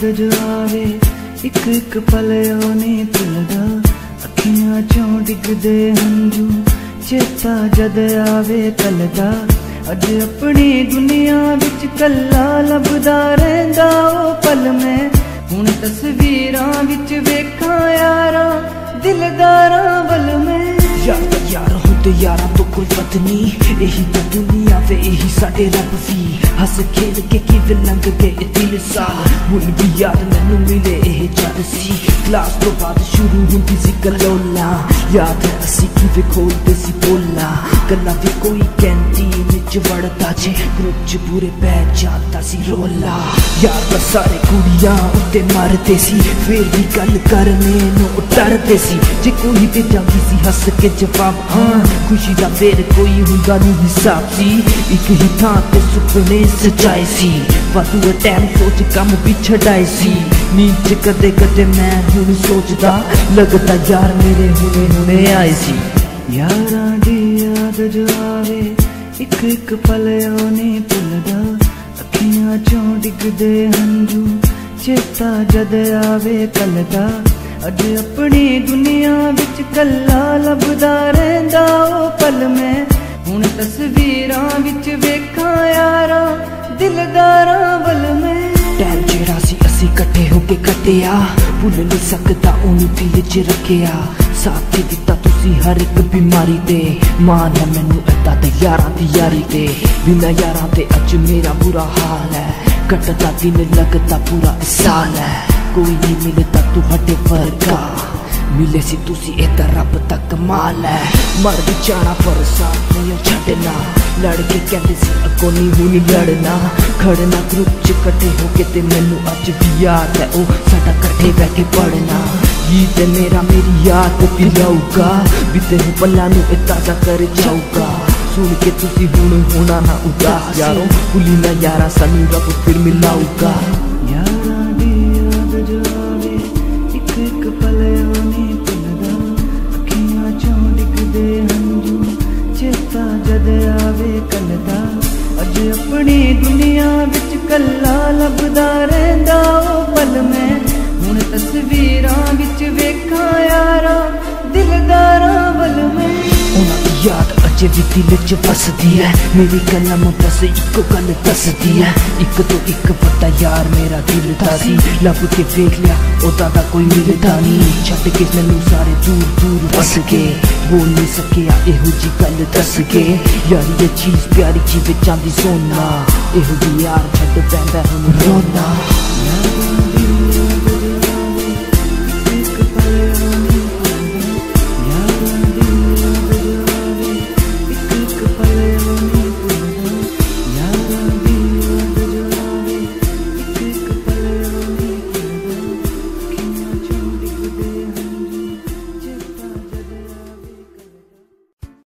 ਜੋ ਆਵੇ ਇੱਕ ਇੱਕ ਪਲ ਉਹ ਨਹੀਂ ਅੱਖੀਆਂ ਚੋਂ ਡਿੱਗਦੇ ਹੰਝੂ, ਚੇਤਾ ਜਦ ਆਵੇ ਤਲਦਾ ਅੱਜ ਆਪਣੀ ਦੁਨੀਆ ਵਿੱਚ ਕੱਲਾ ਲੱਭਦਾ ਰਹਿੰਦਾ ਉਹ ਪਲ ਮੈਂ। ਹੁਣ ਤਸਵੀਰਾਂ ਵਿੱਚ ਵੇਖਾਂ ਯਾਰਾਂ, ਦਿਲਦਾਰਾਂ ਵੱਲ ਮੈਂ। ਯਾਰ ਯਾਰਾਂ ਤੋਂ ਕੋਈ ਪਤਨੀ ਇਹੀ ਤਾਂ ਦੁਨੀਆ ਵੇ ਇਹੀ ਸਾਡੇ ਰੱਬ ਵੀ ਹੱਸ ਖੇਡ ਕੇ ਕਿਵੇਂ ਲੰਘ ਗਏ ਦਿਲ ਸਾਲ ਹੁਣ ਵੀ ਯਾਰ ਮੈਨੂੰ ਮਿਲੇ ਇਹ ਜਦ ਸੀ। ਕਲਾਸ ਤੋਂ ਬਾਅਦ ਸ਼ੁਰੂ ਹੁੰਦੀ ਸੀ ਕਲੋਲਾ। ਯਾਦ ਹੈ ਅਸੀਂ ਕਿਵੇਂ ਖੋਲਦੇ ਸੀ ਬੋਲਾ। ਗੱਲਾਂ ਵੀ ਕੋਈ ਕੈਂਟੀਨ ਵਿੱਚ ਵੜਦਾ ਜੇ ਗਰੁੱਪ ਚ ਪੂਰੇ ਪੈ ਜਾਂਦਾ ਸੀ ਰੋਲਾ। ਯਾਰ ਤਾਂ ਸਾਰੇ ਕੁੜੀਆਂ ਉੱਤੇ ਮਾਰਦੇ ਸੀ। ਫੇਰ ਵੀ ਗੱਲ ਕਰਨੇ ਨੂੰ ਡਰਦੇ ਸੀ। ਜੇ ਕੋਈ ਤੇ ਜਾਂਦੀ ਸੀ ਹੱਸ ਕੇ ਜਵਾਬ, ਹਾਂ ਖੁਸ਼ੀ ਦਾ ਫੇਰ ਕੋਈ ਹੁੰਦਾ ਨਹੀਂ ਹਿਸਾਬ ਸੀ ਇੱਕ ਹੀ ਥਾਂ ਤੇ ਸੁਪਨੇ ਸਜਾਏ ਸੀ। ਵਾਧੂ ਟਾਈਮ ਸੋਚ ਕੰਮ ਵੀ ਸੀ। ਨੀਂਦ ਕਦੇ ਕਦੇ ਮੈਂ ਹੁਣ ਸੋਚਦਾ, ਲੱਗਦਾ ਯਾਰ ਮੇਰੇ ਹੁਣੇ ਹੁਣੇ ਆਏ ਸੀ। ਯਾਰਾਂ ਦੀ ਯਾਦ ਜੋ ਆਵੇ, ਇੱਕ ਇੱਕ ਪਲ ਉਹ ਭੁੱਲਦਾ। ਅੱਖੀਆਂ ਚੋਂ ਡਿੱਗਦੇ ਹੰਝੂ, ਚੇਤਾ ਜਦ ਆਵੇ ਕੱਲ ਦਾ। ਅੱਜ ਆਪਣੀ ਦੁਨੀਆ ਵਿੱਚ ਕੱਲਾ ਲੱਭਦਾ ਰਹੇ ਉਹ ਮੈਂ ਹੁਣ ਤਸਵੀਰਾਂ ਵਿੱਚ ਵੇਖਾਂ ਯਾਰਾਂ, ਦਿਲਦਾਰਾਂ ਵੱਲ ਮੈਂ। ਟਾਈਮ ਜਿਹੜਾ ਸੀ ਅਸੀਂ ਇਕੱਠੇ ਹੋ ਕੇ ਕੱਟਿਆ, ਭੁੱਲ ਨਹੀਂ ਸਕਦਾ ਉਹਨੂੰ ਦਿਲ 'ਚ ਰੱਖਿਆ। ਸਾਥ ਦਿੱਤਾ ਤੁਸੀਂ ਹਰ ਇੱਕ ਬਿਮਾਰੀ ਤੇ। ਮਾਨ ਹੈ ਮੈਨੂੰ ਏਦਾਂ ਤੇ ਯਾਰਾਂ ਦੀ ਯਾਰੀ ਤੇ। ਬਿਨਾਂ ਯਾਰਾਂ ਤੇ ਅੱਜ ਮੇਰਾ ਬੁਰਾ ਹਾਲ ਹੈ। ਕੱਟਦਾ ਦਿਨ ਲੱਗਦਾ ਪੂਰਾ ਸਾਲ ਹੈ। ਕੋਈ ਨਹੀਂ ਮਿਲਦਾ ਤੁਹਾਡੇ ਵਰਗਾ। ਮਿਲੇ ਸੀ ਤੁਸੀਂ ਇਹ ਤਾਂ ਰੱਬ ਦਾ ਕਮਾਲ ਹੈ। ਮਰ ਵੀ ਜਾਣਾ ਪਰ ਸਾਥ ਨਹੀਂ ਛੱਡਣਾ। ਲੜ ਕੇ ਕਹਿੰਦੇ ਸੀ ਅੱਗੋਂ ਨਹੀਂ ਹੁਣ ਲੜਨਾ। ਖੜਨਾ ਗਰੁੱਪ ਚ ਇਕੱਠੇ ਹੋ ਕੇ ਤੇ ਮੈਨੂੰ ਅੱਜ ਵੀ ਯਾਦ ਹੈ ਉਹ ਸਾਡਾ ਇਕੱਠੇ ਬਹਿ ਕੇ ਪੜਨਾ ਗੀਤ ਮੇਰਾ ਮੇਰੀ ਯਾਦ ਦਿਲਾਊਗਾ ਬੀਤੇ ਹੋਏ ਪਲਾਂ ਨੂੰ ਇਹ ਤਾਜ਼ਾ ਕਰ ਜਾਊਗਾ। ਸੁਣ ਕੇ ਤੁਸੀਂ ਹੁਣ ਹੋਣਾ ਨਾ ਉਦਾਸ। ਯਾਰੋ। ਭੁੱਲੀ ਨਾ ਯਾਰਾ ਸਾਨੂੰ ਰੱਬ ਫਿਰ ਮਿਲਾਊਗਾ। ਆਵੇ ਅੱਜ ਆਪਣੀ ਦੁਨੀਆ ਵਿੱਚ ਕੱਲਾ ਲੱਭਦਾ ਰਹਿੰਦਾ ਉਹ ਪਲ ਮੈਂ। ਹੁਣ ਤਸਵੀਰਾਂ ਵਿੱਚ ਵੇਖਾਂ ਯਾਰਾਂ, ਦਿਲਦਾਰਾਂ ਅਜੇ ਵੀ ਦਿਲ 'ਚ ਵਸਦੀ ਹੈ ਮੇਰੀ ਕਲਮ ਬਸ ਇੱਕੋ ਗੱਲ ਦੱਸਦੀ ਹੈ ਇੱਕ ਤੋਂ ਇੱਕ ਵੱਡਾ ਯਾਰ ਮੇਰਾ ਦਿਲ ਦਾ ਸੀ। ਲੱਭ ਕੇ ਵੇਖ ਲਿਆ, ਉਹਦਾ ਤਾਂ ਕੋਈ ਮਿਲਦਾ ਨਹੀਂ ਛੱਡ ਕੇ ਮੈਨੂੰ ਸਾਰੇ ਦੂਰ ਦੂਰ ਵਸ ਕੇ ਬੋਲ ਨਹੀਂ ਸਕਿਆ, ਇਹੋ ਜੀ ਗੱਲ ਦੱਸ ਕੇ। ਯਾਰੀ ਇਹ ਚੀਜ਼ ਪਿਆਰੀ ਜੀ ਵਿੱਚ ਆਂਦੀ ਸੋਨਾ। ਇਹੋ ਜੀ ਯਾਰ ਛੱਡ ਪੈਂਦਾ ਹੁਣ ਰੋਣਾ